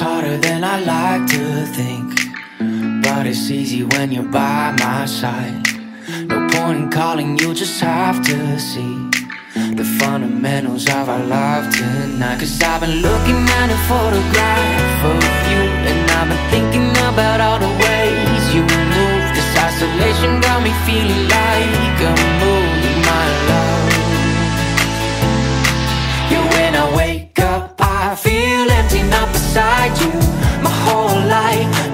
harder than I like to think. But it's easy when you're by my side. No point in calling, you just have to see The fundamentals of our love tonight. Cause I've been looking at a photograph of you And I've been thinking about all the ways you move. This isolation got me feeling beside you My whole life,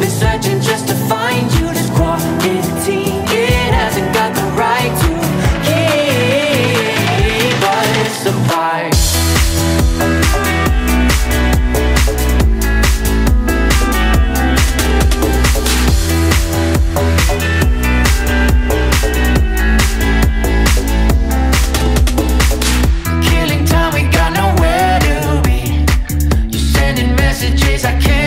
messages I can't